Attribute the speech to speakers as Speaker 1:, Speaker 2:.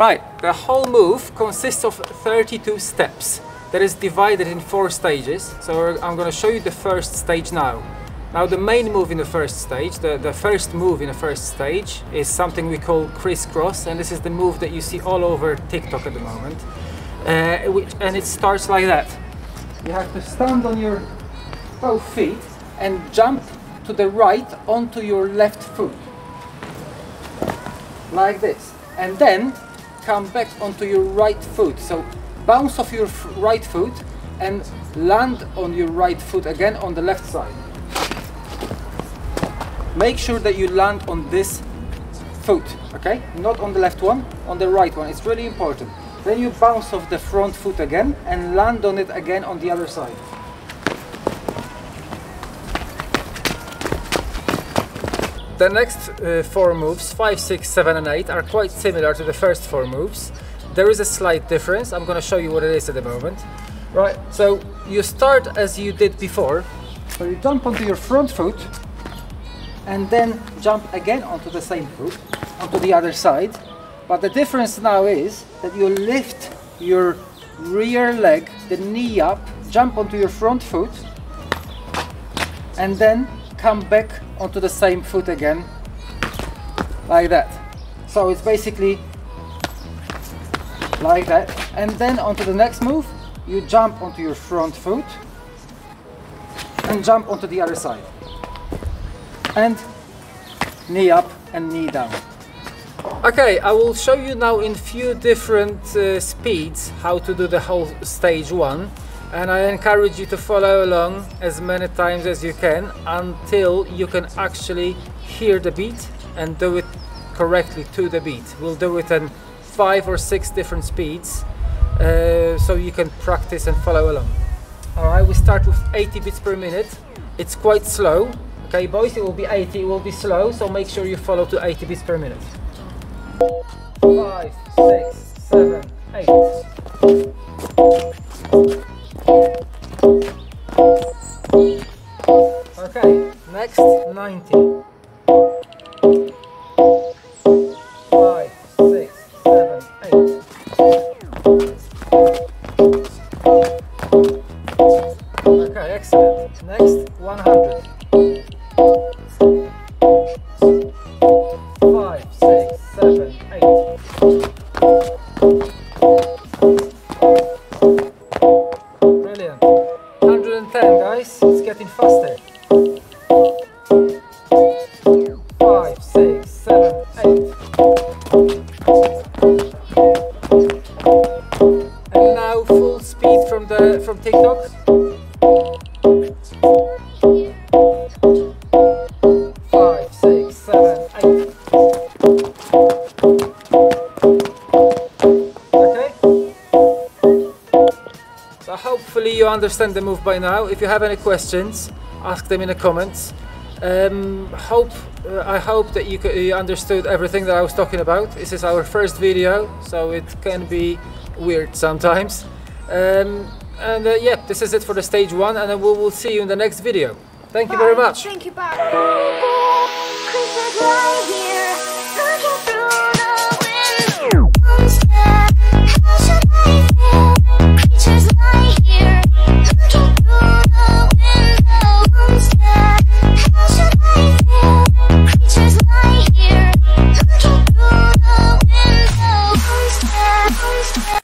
Speaker 1: Right, the whole move consists of 32 steps that is divided in four stages. So I'm going to show you the first stage now. Now the main move in the first stage, the, the first move in the first stage is something we call crisscross and this is the move that you see all over TikTok at the moment. Uh, which, and it starts like that. You have to stand on your both feet and jump to the right onto your left foot. Like this. And then come back onto your right foot. So bounce off your right foot and land on your right foot again on the left side. Make sure that you land on this foot, okay? Not on the left one, on the right one. It's really important. Then you bounce off the front foot again and land on it again on the other side. The next uh, four moves, 5, 6, 7 and 8 are quite similar to the first four moves. There is a slight difference, I'm gonna show you what it is at the moment. Right, so you start as you did before. So you jump onto your front foot and then jump again onto the same foot, onto the other side. But the difference now is that you lift your rear leg, the knee up, jump onto your front foot and then come back onto the same foot again like that so it's basically like that. And then onto the next move you jump onto your front foot and jump onto the other side. And knee up and knee down. Okay I will show you now in few different uh, speeds how to do the whole stage one. And I encourage you to follow along as many times as you can until you can actually hear the beat and do it correctly to the beat. We'll do it in five or six different speeds uh, so you can practice and follow along. Alright, we start with 80 beats per minute. It's quite slow. Okay, boys, it will be 80, it will be slow, so make sure you follow to 80 beats per minute. Five, six, seven, eight. Okay, next 90. Okay, excellent. Next 100. Five, six, seven, eight. Brilliant. 110 guys, it's getting faster. Five, six, from TikTok. So hopefully you understand the move by now. If you have any questions, ask them in the comments. Um, hope uh, I hope that you, you understood everything that I was talking about. This is our first video, so it can be weird sometimes. Um, and uh, yeah, this is it for the stage one, and then we will see you in the next video. Thank you very much.
Speaker 2: Thank you, bye.